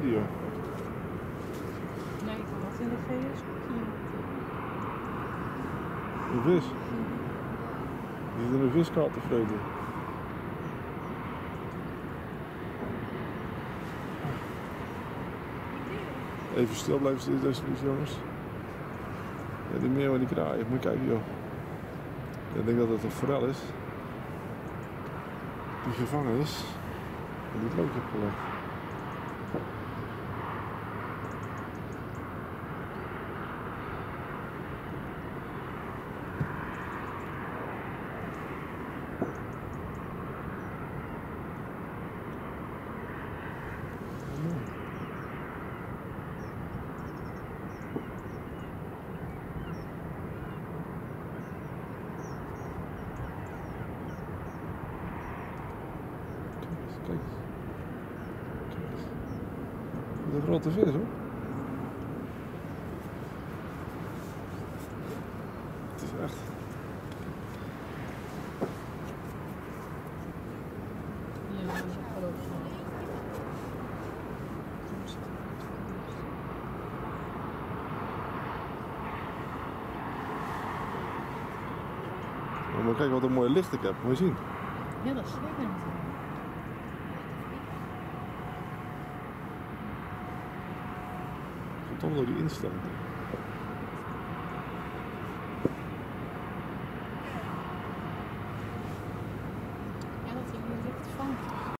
video. Nee, ik had in de VS. Een vis. Die zit in een viskaal te vreten. Even stil blijven zitten, alsjeblieft jongens. Ja, die en die kraaien, moet je kijken joh. Ik denk dat het een forel is. Die gevangen is. En die het loodje heeft gelegd. Kijk is een grote vis hoor. Het is echt. Ja. Maar kijk wat een mooie licht ik heb, moet je zien. Ja, dat is schitterend. Komt allemaal door die instelling.